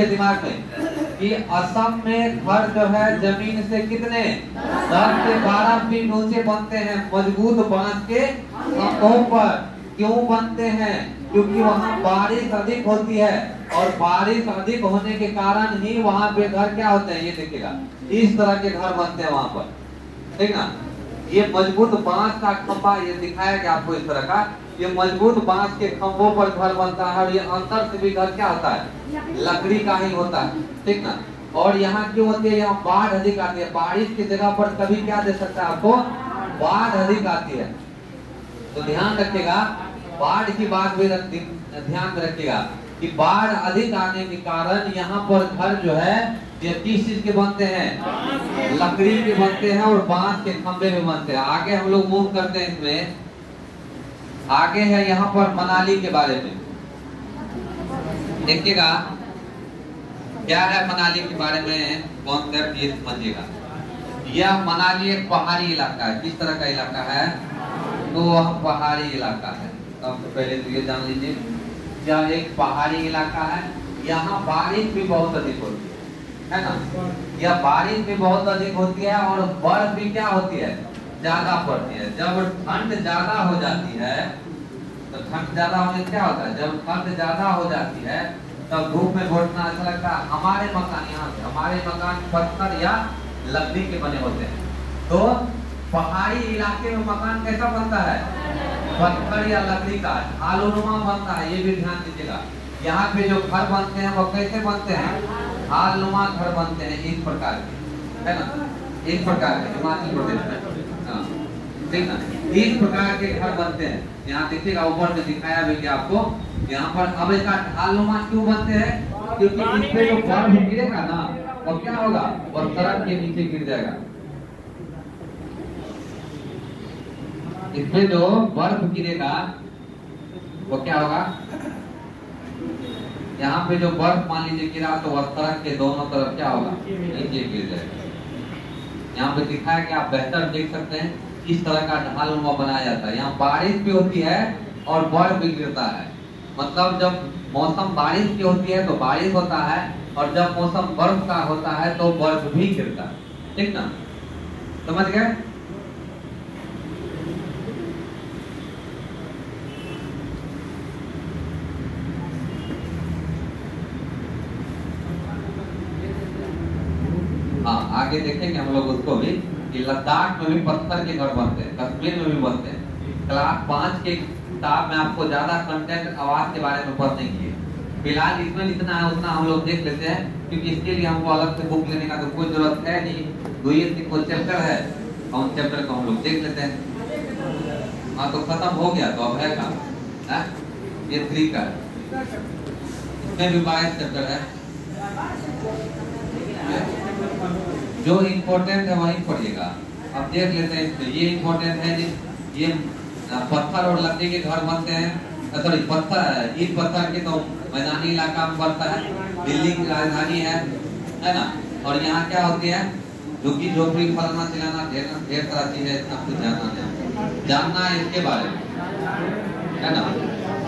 दिमाग में कि असम में घर जो है, ज़मीन से कितने? दस से बारह फीट ऊँचे बनते हैं, मज़बूत बाँस के खंभों पर। क्यों बनते हैं? क्योंकि वहाँ बारिश अधिक होती है और बारिश अधिक होने के कारण ही वहाँ पे घर क्या होते हैं, ये देखिएगा। इस तरह के घर बनते हैं वहाँ पर। ठीक ना? ये मज़बूत बाँस का खंभा ये दिखाया गया आपको इस तरह का। ये मज़बूत बाँस के खंभों पर घर बनता है और ये अंदर से भी घर क्या होता है? लकड़ी का ही होता है, ठीक ना? और यहाँ क्यों होती है? यहाँ बाढ़ अधिक आती है। बारिश की जगह पर कभी क्या दे सकता है आपको? बाढ़ अधिक आती है। तो ध्यान रखिएगा, बाढ़ की बात भी ध्यान रखिएगा कि बाढ़ अधिक आने के कारण यहाँ पर घर जो है, ये किस चीज़ के बनते हैं? लकड़ी के बनते हैं और बाँस के खंभे भी बनते हैं। आगे हम लोग मूव करते हैं इसमें। आगे है यहाँ पर मनाली के बारे में। देखिएगा, क्या है मनाली के बारे में? कॉन्सेप्ट ये समझिएगा यह मनाली एक पहाड़ी इलाका है। किस तरह का इलाका है? तो वह पहाड़ी इलाका है। सबसे पहले तो ये जान लीजिए। यह एक पहाड़ी इलाका है। यहाँ बारिश भी बहुत अधिक होती है। है ना? यह बारिश भी बहुत अधिक होती है और बर्फ़ भी क्या होती है? ज़्यादा पड़ती है। जब ठंड ज़्यादा हो जाती है तो ठंड ज़्यादा होने क्या होता है? जब ठंड ज़्यादा हो जाती है, तब धूप में घोटना अच्छा लगता है। हमारे मकान यहाँ से हमारे मकान पत्थर या लकड़ी के बने होते हैं। तो पहाड़ी इलाके में मकान कैसा बनता है? पत्थर या लकड़ी का। ढालुनुमा बनता है, ये भी ध्यान दीजिएगा। यहाँ पे जो घर बनते हैं, वो कैसे बनते हैं? हालनुमा घर बनते हैं इस प्रकार के। है ना? इस प्रकार के, हिमाचल प्रदेश में। ठीक ना इस प्रकार के घर बनते हैं। यहाँ देखिएगा ऊपर में दिखाया भी क्या आपको यहाँ पर अब इसका ढालनुमा क्यों बनते हैं? क्योंकि इस पे जो बर्फ़ गिरेगा। ना वो क्या होगा? वो सड़क के नीचे गिर जाएगा। इसमें जो बर्फ़ गिरेगा वो क्या होगा? यहाँ पे जो बर्फ़ मान लीजिए गिरा तो वह सड़क के दोनों तरफ़ क्या होगा? नीचे गिर जाएगा। यहाँ पे दिखाया कि आप बेहतर देख सकते हैं। इस तरह का ढालनुमा बनाया जाता है। यहाँ बारिश भी होती है और बर्फ़ भी गिरता है। मतलब जब मौसम बारिश की होती है तो बारिश होता है और जब मौसम बर्फ़ का होता है तो बर्फ़ भी गिरता है। ठीक ना? समझ गए? हाँ आगे देखेंगे हम लोग उसको भी। कि लद्दाख में भी पत्थर के घर बनते हैं कश्मीर में भी बनते हैं। क्लास पाँच के किताब में आपको ज़्यादा कंटेंट आवाज़ के बारे में पढ़ने की है फ़िलहाल इसमें जितना है, उतना हम लोग देख लेते हैं, क्योंकि इसके लिए हमको अलग से बुक लेने का तो कोई ज़रूरत है नहीं। दुई की कोई चैप्टर है और उन चैप्टर को हम लोग देख लेते हैं। हाँ तो खत्म हो गया तो अब है काम ये थ्री का इसमें भी बाईस चैप्टर है। जो इम्पोर्टेंट है वही पढ़िएगा अब देख लेते हैं इसमें ये इम्पोर्टेंट है जी, ये पत्थर और लकड़ी के घर बनते हैं। सॉरी पत्थर ईट पत्थर के तो मैदानी इलाका में बनता है, दिल्ली की राजधानी है है ना? और यहाँ क्या होती है? झुग्गी झोपड़ी फलाना चिलाना ढेर ढेर तरह चीज़ है इतना कुछ जानना नहीं जानना है इसके बारे में, है ना?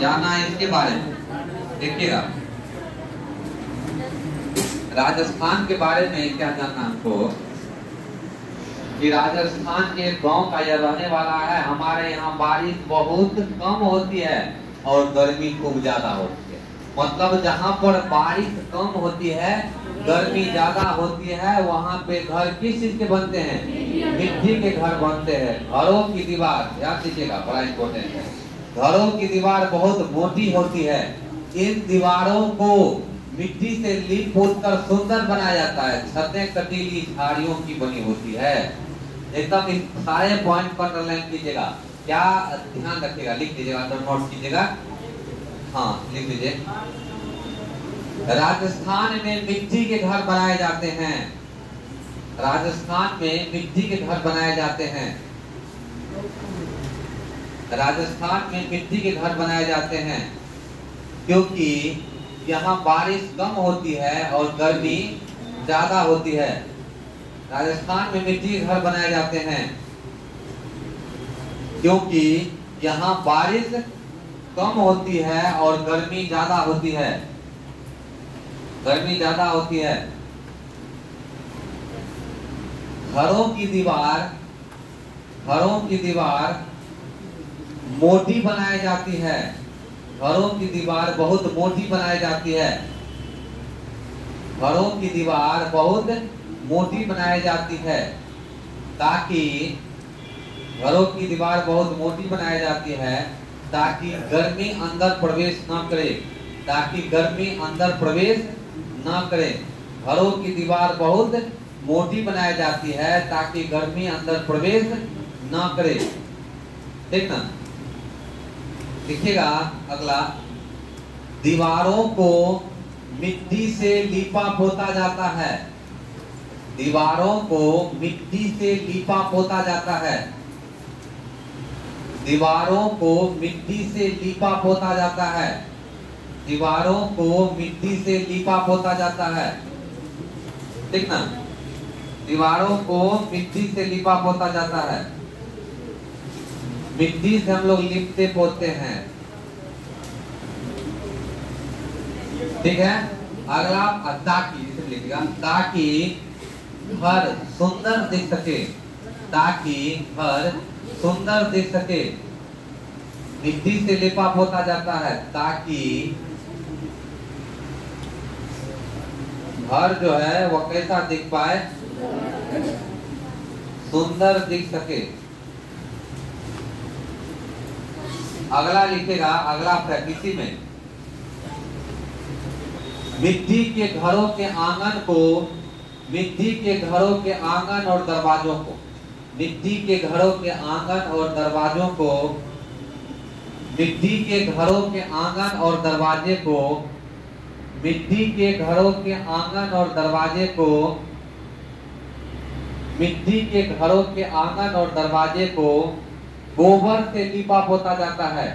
जानना है इसके बारे में। देखिएगा। राजस्थान के बारे में क्या जानना हमको कि राजस्थान के गाँव का यह रहने वाला है, हमारे यहाँ बारिश बहुत कम होती है और गर्मी खूब ज़्यादा होती है। मतलब जहाँ पर बारिश कम होती है, गर्मी ज़्यादा होती है, वहाँ पे घर किस चीज़ के बनते हैं? मिट्टी के घर बनते हैं। घरों की दीवार, ध्यान दीजिएगा, बड़ा इम्पोर्टेंट है। घरों की दीवार बहुत मोटी होती है। इन दीवारों को मिट्टी से लीप पोत कर सुंदर बनाया जाता है। छतें कटीली झाड़ियों की बनी होती है। एकदम इस सारे पॉइंट पर अंडरलाइन कीजिएगा। क्या ध्यान रखिएगा, लिख दीजिएगा अंडर नोट कीजिएगा। हाँ लिख दीजिए। राजस्थान में मिट्टी के घर बनाए जाते हैं। राजस्थान में मिट्टी के घर बनाए जाते हैं। राजस्थान में मिट्टी के घर बनाए जाते हैं। क्योंकि यहाँ बारिश कम होती है और गर्मी ज़्यादा होती है। राजस्थान में मिट्टी घर बनाए जाते हैं, क्योंकि यहाँ बारिश कम होती है और गर्मी ज़्यादा होती है। गर्मी ज़्यादा होती है। घरों की दीवार, घरों की दीवार मोटी बनाई जाती है। घरों की दीवार बहुत मोटी बनाई जाती है। घरों की दीवार बहुत मोटी बनाई जाती है ताकि घरों की दीवार बहुत मोटी बनाई जाती है ताकि गर्मी अंदर प्रवेश न करे, ताकि गर्मी अंदर प्रवेश न करे। घरों की दीवार बहुत मोटी बनाई जाती है ताकि गर्मी अंदर प्रवेश न करे। ठीक ना? देखिएगा अगला, दीवारों को मिट्टी से लीपा पोता जाता है। दीवारों को मिट्टी से लीपा पोता जाता है। दीवारों को मिट्टी से लीपा पोता जाता है। दीवारों को मिट्टी से लीपा पोता जाता है। ठीक ना दीवारों को मिट्टी से लिपा पोता जाता है। मिट्टी से हम लोग लिपते पोते हैं। ठीक है? अगला ताकि ताकि घर सुंदर दिख सके। ताकि घर सुंदर दिख सके। मिट्टी से लिपा पोता जाता है। ताकि घर जो है, वो कैसा दिख पाए? सुंदर दिख सके। अगला लिखेगा, अगला प्रकृति में। मिट्टी के घरों के आँगन को, मिट्टी के घरों के आँगन और दरवाजों को, मिट्टी के घरों के आँगन और दरवाजों को, मिट्टी के घरों के आँगन और दरवाजे को, मिट्टी के घरों के आँगन और दरवाजे को, मिट्टी के घरों के आँगन और दरवाजे को गोबर से लिपा पोता जाता है।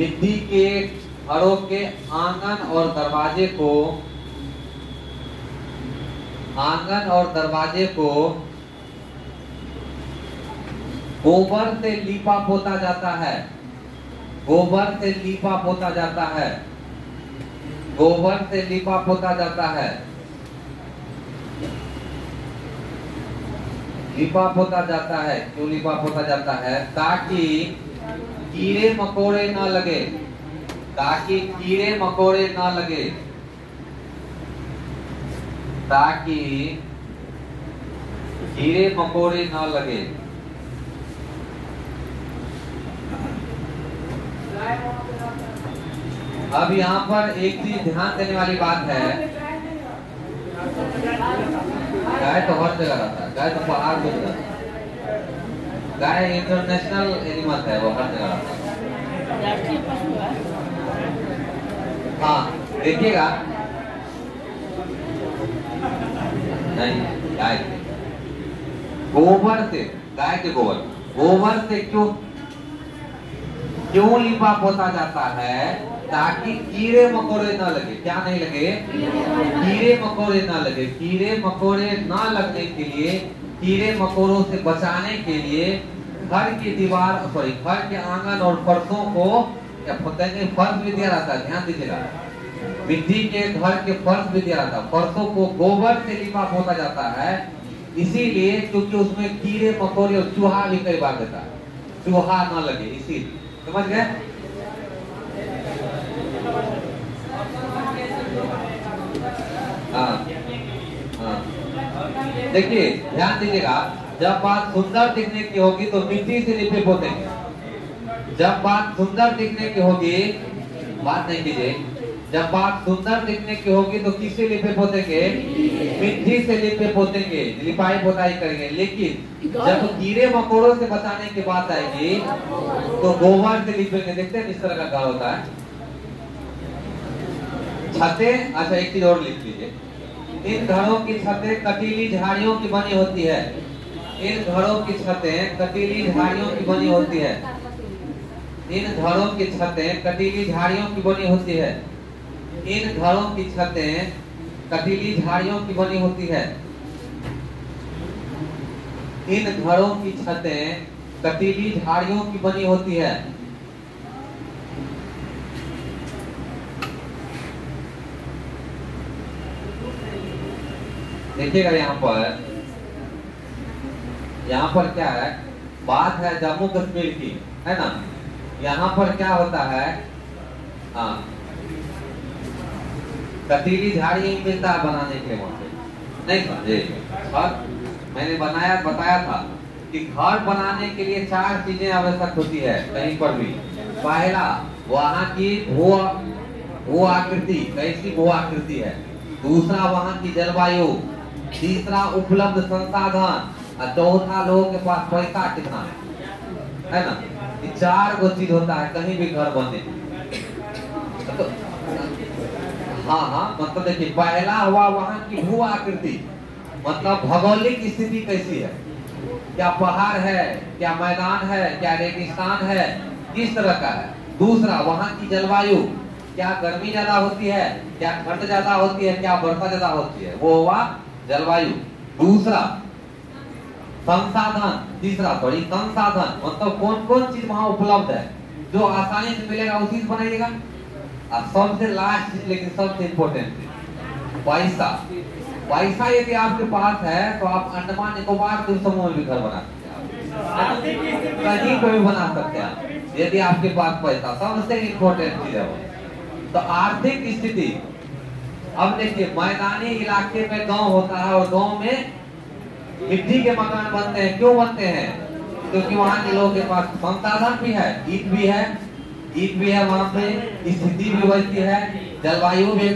मिट्टी के घरों के आँगन और दरवाजे को आँगन और दरवाजे को गोबर से लिपा पोता जाता है। गोबर से लिपा पोता जाता है। गोबर से लिपा पोता जाता है। लिपा पोता जाता है। क्यों लिपा पोता जाता है? ताकि कीड़े मकोड़े ना लगे। ताकि कीड़े मकोड़े ना लगे। ताकि कीड़े मकोड़े ना लगे। अब यहाँ पर एक चीज़ ध्यान देने वाली बात है। गाय तो हर जगह रहता है, गाय तो पहाड़ पे रहता है। गाय इंटरनेशनल एनिमल है, वो हर जगह रहता है। हाँ देखिएगा। नहीं, गाय गोबर से, गाय के गोबर। गोबर से क्यों? क्यों लिपा पोता जाता है? ताकि कीड़े मकोड़े ना लगे। क्या नहीं लगे? कीड़े मकोड़े ना लगे। कीड़े मकोड़े ना लगने के लिए, कीड़े मकोड़ों से बचाने के लिए घर की दीवार सॉरी घर के आँगन और फर्शों को या कहेंगे फर्श भी दिया रहता है? ध्यान दीजिएगा। मिट्टी के घर के फर्श भी दिया रहता है। फर्शों को गोबर से लिपा पोता जाता है। इसीलिए क्योंकि उसमें कीड़े मकोड़े और चूहा भी कई बार देता है। चूहा ना लगे, इसीलिए। समझ गए? हाँ हाँ। देखिए, ध्यान दीजिएगा, जब बात सुंदर दिखने की होगी तो मिट्टी से लिपे पोतेंगे जब बात सुंदर दिखने की होगी, बात नहीं कीजिए। जब बात सुंदर दिखने की होगी तो किससे लिपे पोतेंगे मिट्टी से लिपे पोतेंगे लिपाई पोताई करेंगे। लेकिन जब कीड़े मकोड़ों से बचाने की बात आएगी तो गोबर से लिपेंगे देखते हैं इस तरह का घर होता है। छतें अच्छा एक चीज़ और लिख लीजिए। इन घरों की छतें कटीली झाड़ियों की बनी होती है। इन घरों की छतें कटीली झाड़ियों की बनी होती है। इन घरों की छतें कटीली झाड़ियों की बनी होती है। इन घरों की छतें कटीली झाड़ियों की बनी होती है। इन घरों की छतें कटीली झाड़ियों की बनी होती है। देखिएगा यहाँ पर। यहाँ पर क्या है? बात है जम्मू कश्मीर की, है ना? यहाँ पर क्या होता है? हाँ। कटीली झाड़ी मिलता है बनाने के वहाँ पे। नहीं समझे और मैंने बनाया, बताया था कि घर बनाने के लिए चार चीज़ें आवश्यक होती है, कहीं पर भी। पहला, वहाँ की भू भू आकृति, कैसी भू आकृति है? दूसरा, वहाँ की जलवायु। तीसरा, उपलब्ध संसाधन। और चौथा, लोगों के पास पैसा कितना है? है ना? ये चार गो चीज़ होता है, कहीं भी घर बनने तो हाँ हाँ मतलब देखिए, पहला हुआ वहाँ की भू आकृति। मतलब भौगोलिक स्थिति कैसी है? क्या पहाड़ है? क्या मैदान है? क्या रेगिस्तान है? किस तरह का है? दूसरा, वहाँ की जलवायु। क्या गर्मी ज़्यादा होती है? क्या ठंड ज़्यादा होती है? क्या वर्षा ज़्यादा होती है? वो हुआ जलवायु। दूसरा, संसाधन। तीसरा सॉरी संसाधन। मतलब कौन कौन चीज़ वहाँ उपलब्ध है? जो आसानी से मिलेगा, उसी से बनाइएगा। और सबसे लास्ट चीज़, लेकिन सबसे इम्पोर्टेंट पैसा। पैसा यदि आपके पास है तो आप अंडमान, निकोबार द्वीप समूह में भी घर बना सकते हैं कहीं पे भी बना सकते हैं यदि आपके पास पैसा सबसे इम्पोर्टेंट चीज़ है तो आर्थिक स्थिति, अब देखिए, मैदानी इलाके में गाँव होता है और गाँव में मिट्टी के मकान बनते हैं। क्यों बनते हैं? क्योंकि वहाँ के लोगों के पास संसाधन भी है, ईट भी है। ईट भी है वहाँ पे, स्थिति भी वैसी है, जलवायु भी